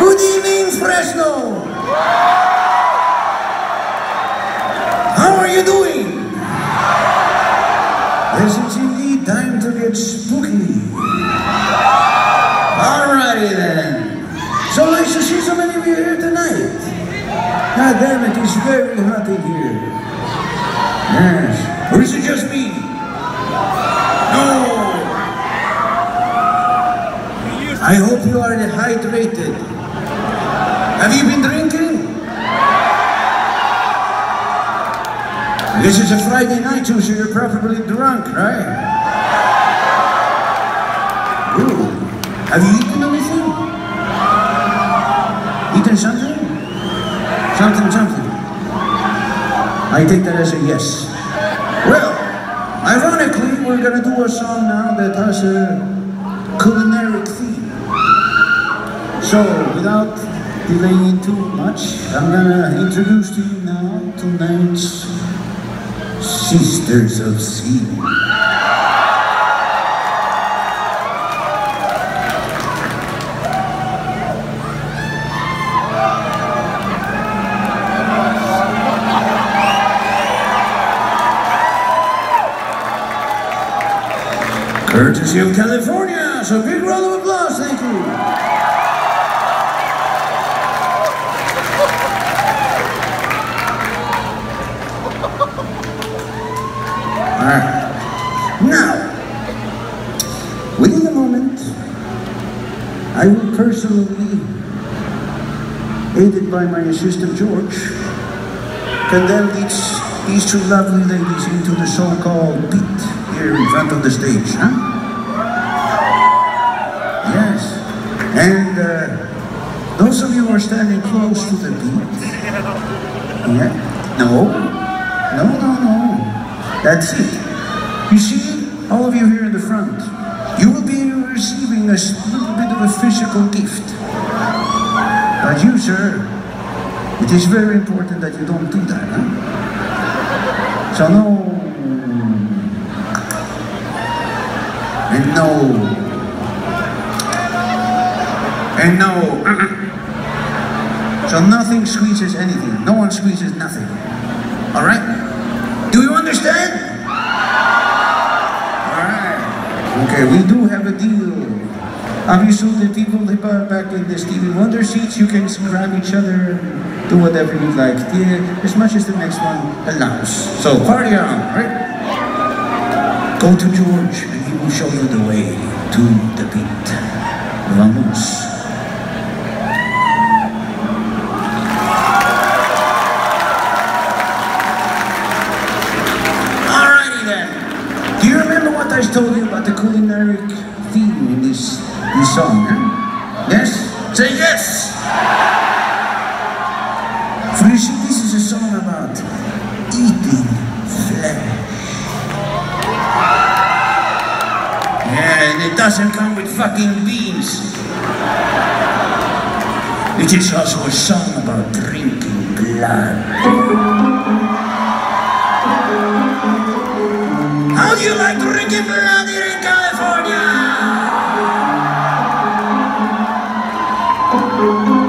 Good evening, Fresno. How are you doing? Yes, it's indeed time to get spooky. Alrighty then. So nice to see so many of you here tonight. God damn it, it's very hot in here. Yes. Or is it just me? No. I hope you are hydrated. Have you been drinking? This is a Friday night too, so you're probably drunk, right? Ooh. Have you eaten anything? Eaten something? Something, something. I take that as a yes. Well, ironically, we're gonna do a song now that has a culinary theme. So, without delaying too much, I'm gonna introduce to you now tonight's Sisters of Sin. Courtesy of California, so big round of applause, thank you. Alright. Now, within a moment, I will personally, aided by my assistant George, condemn these, these two lovely ladies into the so-called pit here in front of the stage, huh? Yes. And uh, those of you who are standing close to the pit, yeah? No? No, no, no. That's it. You see, all of you here in the front, you will be receiving a little bit of a physical gift. But you, sir, it is very important that you don't do that, huh? So no... And no... And no... So nothing squeezes anything. No one squeezes nothing. All right? Do you understand? All right. Okay, we do have a deal. Obviously, the people are back in the Stevie Wonder seats, you can grab each other and do whatever you like. Yeah, as much as the next one allows. So, party on, right? Go to George and he will show you the way to the beat. Vamos. Say yes! For this is a song about eating flesh. And it doesn't come with fucking beans. It is also a song about drinking blood. Right.